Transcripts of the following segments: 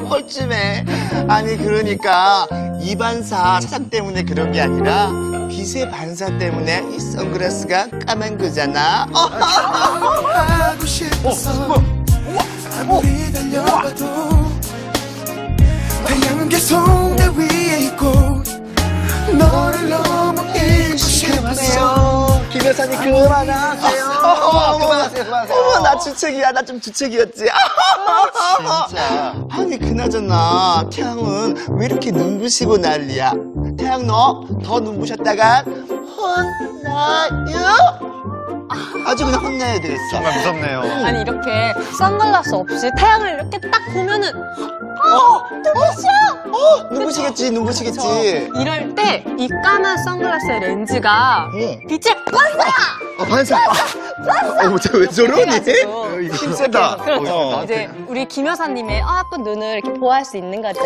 뻘쭘해. 아니 그러니까 이반사 차장 때문에 그런 게 아니라 빛의 반사 때문에 이 선글라스가 까만 거잖아. 어, 하고 싶었어 아무 여사님 그만하세요. 어머, 그만하세요, 그만하세요. 어머 나 주책이야. 나 좀 주책이었지. 진짜. 아니 그나저나 태양은 왜 이렇게 눈부시고 난리야? 태양 너 더 눈부셨다가 혼나요? 아주 그냥 혼나야 되겠어. 정말 무섭네요. 아니 이렇게 선글라스 없이 태양을 이렇게 딱 보면은 어 눈부셔 어, 눈부시겠지, 눈부시겠지. 이럴 때 이 까만 선글라스의 렌즈가 응. 빛을 반사야 어, 반사. 어, 쟤왜 저러니? 그래가지고 힘 세다. 그렇죠 어. 이제 우리 김 여사님의 아픈 눈을 이렇게 보호할 수 있는 거죠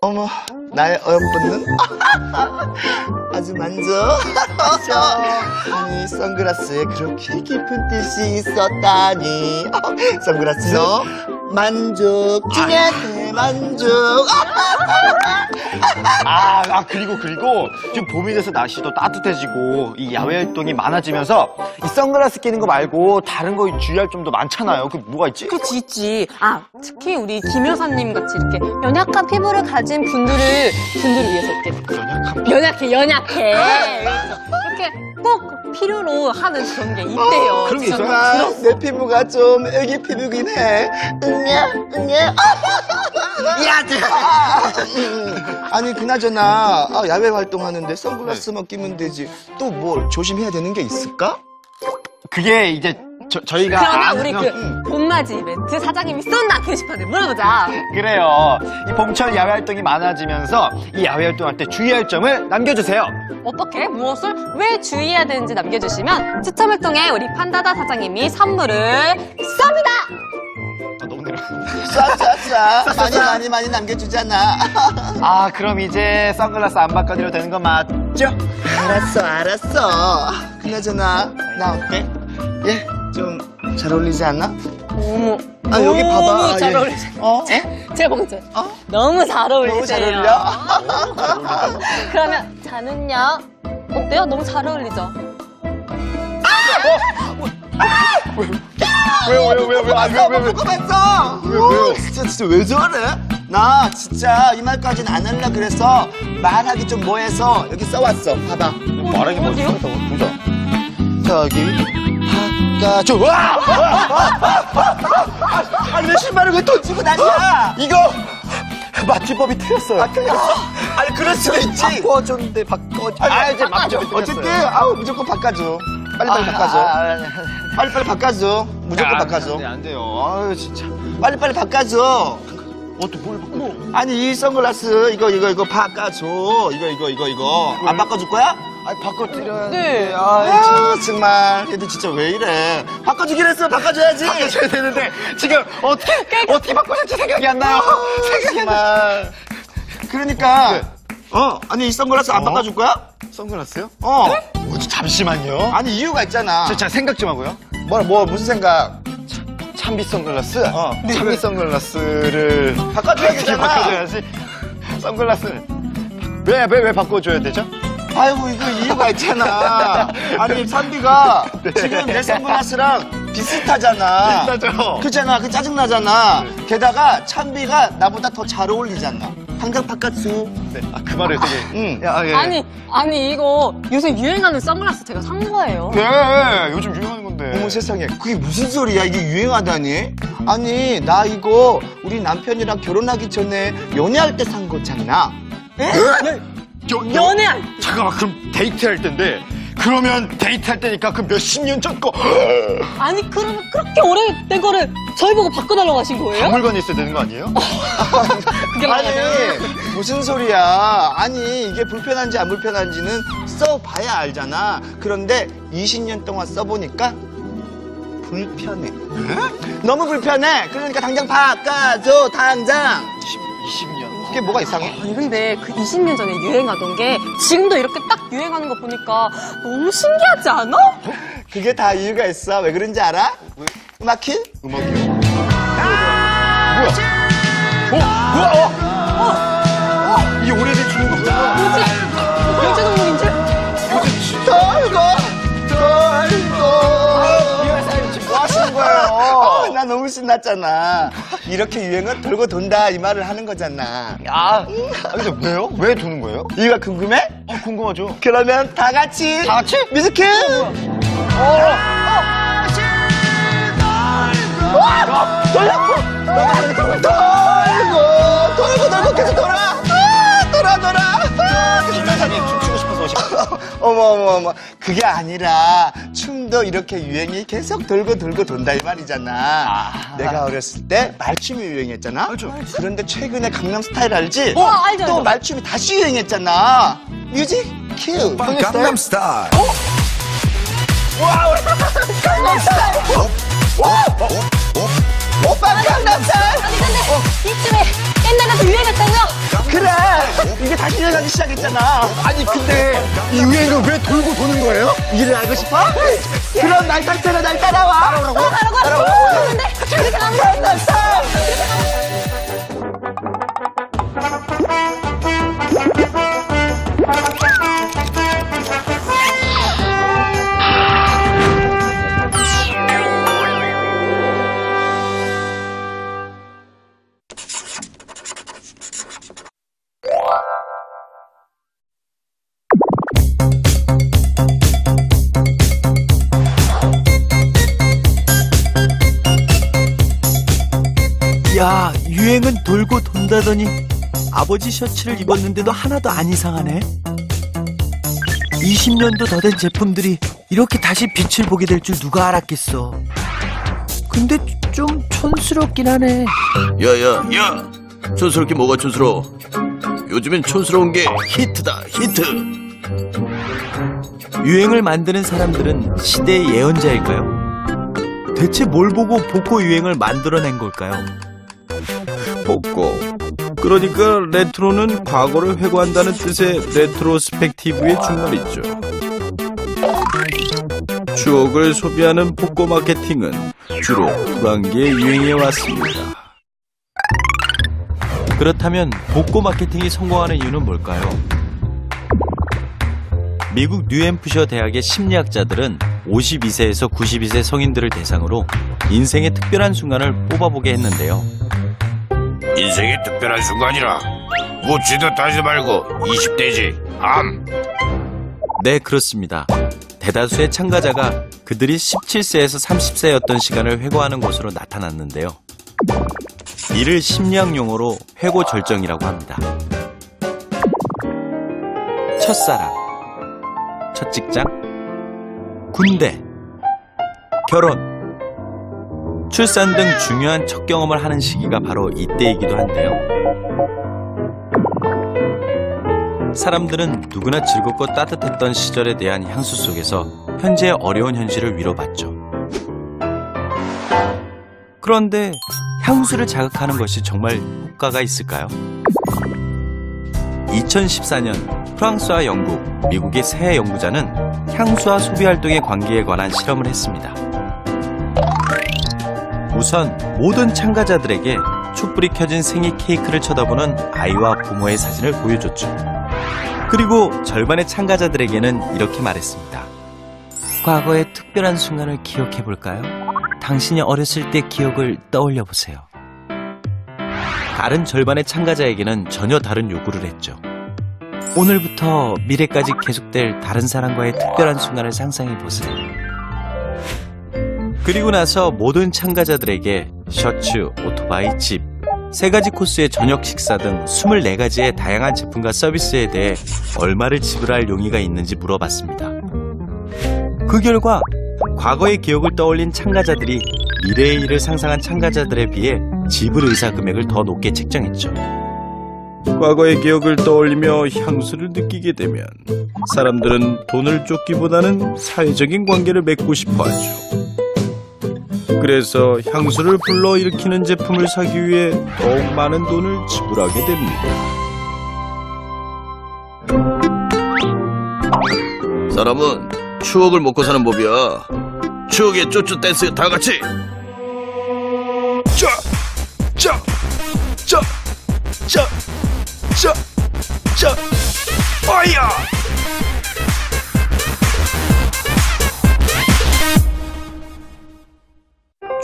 어머, 나의 어여쁜 눈? 아주 만져. 아니, 선글라스에 그렇게 깊은 뜻이 있었다니. 선글라스 너 만족 중에 대만족. 아, 아, 그리고, 그리고, 지금 봄이 돼서 날씨도 따뜻해지고, 이 야외 활동이 많아지면서, 이 선글라스 끼는 거 말고, 다른 거 주의할 점도 많잖아요. 그, 뭐가 있지? 그렇지 있지 아 특히 우리 김 여사님 같이 이렇게 연약한 피부를 가진 분들을 분들을 위해서 이렇게 연약한 연약해 연약해 그래서 이렇게 꼭 필요로 하는 그런 게 있대요 그런 게 있어요? 내 피부가 좀 애기 피부긴 해. 응애, 응애. 야, 아니, 그나저나, 아, 야외 활동하는데 선글라스만 끼면 되지. 또 뭘 조심해야 되는 게 있을까? 그게 이제, 저, 저희가. 그러면 아는- 우리 그 봄맞이 이벤트 사장님이 쏜다 게시판에 물어보자 그래요. 이 봄철 야외 활동이 많아지면서, 이 야외 활동할 때 주의할 점을 남겨주세요. 어떻게 무엇을 왜 주의해야 되는지 남겨주시면 추첨을 통해 우리 판다다 사장님이 선물을 쏩니다 아. 쏴쏴쏴. 많이 많이 많이 남겨주잖아. 아, 그럼 이제 선글라스 안 바꿔드려도 되는 거 맞죠? 알았어, 알았어. 그나저나, 나 어때? 예? 좀 잘 어울리지 않나? 어머 아, 여기 봐봐. 너무 잘 예. 어울리세요 어? 제가 보기 전 어? 너무 잘 어울리세요 너무 잘 어울려? 그러면 저는요 어때요? 너무 잘 어울리죠? 왜요, 왜요, 왜요, 왜요? 아, 왜요, 왜요, 왜요? 궁금했어. 왜요, 왜요? 진짜, 진짜 왜 저래? 나 진짜 이 말까지는 안 할라 그래서 말하기 좀 뭐해서 여기 써왔어. 봐봐. 말하기 뭐 어디요? 못하다고 보자. 저기 바꿔줘. 와! 아니 내 신발을 왜 던지고 난리야? 이거 맞춤법이 틀렸어요. 아니 그럴 수가 있지. 바꿔줬는데 바꿔. 아, 이제 맞춤법이 어쨌든 틀렸어요. 아우 무조건 바꿔줘. 빨리 빨리 바꿔줘. 아, 아, 아, 빨리 빨리 바꿔줘. 무조건 바꿔줘. 안 돼, 안 돼요. 아유, 진짜. 빨리 빨리 바꿔줘. 어또뭘 바꿔? 아니 이 선글라스 이거 이거 이거 바꿔줘. 이거 이거 이거 이거 안 바꿔줄 거야? 아, 바꿔드려야 네. 아, 아 정말 얘들 진짜 왜 이래? 바꿔주기로 했어. 바꿔줘야지. 바꿔줘야 되는데 지금 어떻게 어떻게 바꿔줄지 생각이 안 나요. 생각이 안 나. 정말. 그러니까 네. 어 아니 이 선글라스 안 어? 바꿔줄 거야? 선글라스요? 어 어, 잠시만요. 아니 이유가 있잖아. 저, 자 생각 좀 하고요. 뭐, 뭐 무슨 생각? 참비 선글라스. 어. 참비 선글라스를 바꿔줘야 되잖아. 바꿔줘야지. 선글라스. 왜왜 왜 바꿔줘야 되죠? 아이고 이거 이유가 있잖아. 아니 산비가 네. 지금 내 선글라스랑 비슷하잖아. 비슷하죠? 그잖아. 그 짜증 나잖아. 게다가 찬비가 나보다 더 잘 어울리잖아. 당장 바꿔줘. 네. 아, 그 말을 되게. 응. 야, 예. 아니 아니 이거 요새 유행하는 선글라스 제가 산 거예요 네, 요즘 유행하는 건데. 어머 세상에 그게 무슨 소리야 이게 유행하다니 아니 나 이거 우리 남편이랑 결혼하기 전에 연애할 때 산 거잖아 여- 여- 연애할 잠깐만, 그럼 데이트할 때인데. 그러면 데이트할 때니까 그 몇십 년 전 거. 아니 그러면 그렇게 오래된 거를 저희 보고 바꿔달라고 하신 거예요? 박물관에 있어야 되는 거 아니에요? 그게 아니 맞아요 무슨 소리야 아니 이게 불편한지 안 불편한지는 써봐야 알잖아 그런데 20년 동안 써보니까 불편해 너무 불편해 그러니까 당장 바꿔줘 당장 20, 20년. 그게 뭐가 이상해? 아니 근데 그 20년 전에 유행하던 게 지금도 이렇게 딱 유행하는 거 보니까 너무 신기하지 않아? 그게 다 이유가 있어 왜 그런지 알아? 음악킨? 음악이요? 신났잖아. 이렇게 유행은 돌고 돈다 이 말을 하는 거잖아. 야, 아, 근데 왜요? 왜 도는 거예요? 이유가 궁금해? 아, 궁금하죠. 그러면 다 같이 다 같이? 뮤직큐! 돌고 돌고 돌고 계속 돌아 아, 돌아 돌아 김현사님 춤추고 싶어서 오신 거예요? 어머 어머 어머 그게 아니라 춤 도 이렇게 유행이 계속 돌고 돌고 돈다 이 말이잖아. 아. 내가 어렸을 때 말춤이 유행했잖아. 알죠. 그런데 최근에 강남 스타일 알지? 어, 알죠, 또 알죠. 말춤이 다시 유행했잖아. music? cue 강남 스타일? 오빠 강남 스타일. 아니 근데 시 시작했잖아 아니, 근데 이 유행은 왜 돌고 도는 거예요? 이를 알고 싶어? 그럼 날 따라 날 따라와 따라오라고? 따라고 근데 이렇게 강남 스 유행은 돌고 돈다더니 아버지 셔츠를 입었는데도 하나도 안 이상하네. 20년도 더 된 제품들이 이렇게 다시 빛을 보게 될 줄 누가 알았겠어. 근데 좀 촌스럽긴 하네. 야야 야 촌스럽게 뭐가 촌스러워 요즘엔 촌스러운 게 히트다 히트 유행을 만드는 사람들은 시대의 예언자일까요? 대체 뭘 보고 복고 유행을 만들어낸 걸까요? 복고. 그러니까 retro는 과거를 회고한다는 뜻의 retrospective의 준말이죠. 추억을 소비하는 복고 마케팅은 주로 불황기에 유행해 왔습니다. 그렇다면 복고 마케팅이 성공하는 이유는 뭘까요? 미국 뉴햄프셔 대학의 심리학자들은 52세에서 92세 성인들을 대상으로 인생의 특별한 순간을 뽑아보게 했는데요. 인생의 특별한 순간이라 묻지도 따지도 말고 20대지 암 네, 그렇습니다. 대다수의 참가자가 그들이 17세에서 30세였던 시간을 회고하는 것으로 나타났는데요. 이를 심리학 용어로 회고 절정이라고 합니다. 첫사랑, 첫 직장, 군대, 결혼, 출산 등 중요한 첫 경험을 하는 시기가 바로 이때이기도 한데요. 사람들은 누구나 즐겁고 따뜻했던 시절에 대한 향수 속에서 현재의 어려운 현실을 위로받죠. 그런데 향수를 자극하는 것이 정말 효과가 있을까요? 2014년 프랑스와 영국, 미국의 세 연구자는 향수와 소비 활동의 관계에 관한 실험을 했습니다. 우선 모든 참가자들에게 촛불이 켜진 생일 케이크를 쳐다보는 아이와 부모의 사진을 보여줬죠. 그리고 절반의 참가자들에게는 이렇게 말했습니다. 과거의 특별한 순간을 기억해 볼까요? 당신이 어렸을 때 기억을 떠올려 보세요. 다른 절반의 참가자에게는 전혀 다른 요구를 했죠. 오늘부터 미래까지 계속될 다른 사람과의 특별한 순간을 상상해 보세요. 그리고 나서 모든 참가자들에게 셔츠, 오토바이, 집, 세 가지 코스의 저녁 식사 등 24가지의 다양한 제품과 서비스에 대해 얼마를 지불할 용의가 있는지 물어봤습니다. 그 결과 과거의 기억을 떠올린 참가자들이 미래의 일을 상상한 참가자들에 비해 지불 의사 금액을 더 높게 책정했죠. 과거의 기억을 떠올리며 향수를 느끼게 되면 사람들은 돈을 쫓기보다는 사회적인 관계를 맺고 싶어 하죠. 그래서 향수를 불러일으키는 제품을 사기 위해 더욱 많은 돈을 지불하게 됩니다. 사람은 추억을 먹고 사는 법이야. 추억의 쪼쪼 댄스 다 같이! 짜짜짜짜짜짜 어이야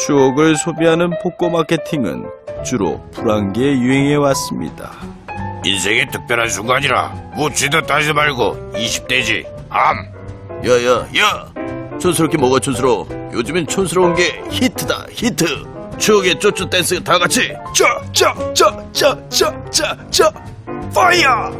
추억을 소비하는 복고 마케팅은 주로 불황기에 유행해 왔습니다. 인생의 특별한 순간이라 묻지도 따지도 말고 20대지 암. 야야 야 촌스럽게 뭐가 촌스러워? 요즘엔 촌스러운 게 히트다 히트! 추억의 쪼쪼 댄스 다 같이 짜짜짜짜짜짜짜 fire